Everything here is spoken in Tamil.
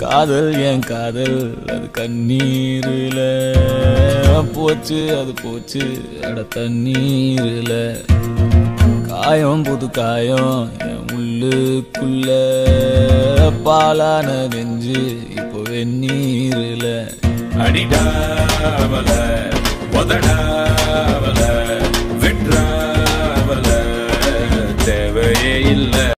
காதல் என் காதல் அது கண்ணீரில். போச்சு அது போச்சு அட தண்ணீரில். காயம் புது காயம் என் உள்ளுக்குள்ள. பாலான நெஞ்சு இப்போ வெந்நீரில். அடிடாவல உதடாவல விட்றாவல தேவையே இல்லை.